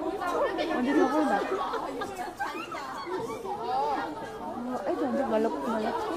완전 다 보인다. 어, 애들 완전 말랐고 말라.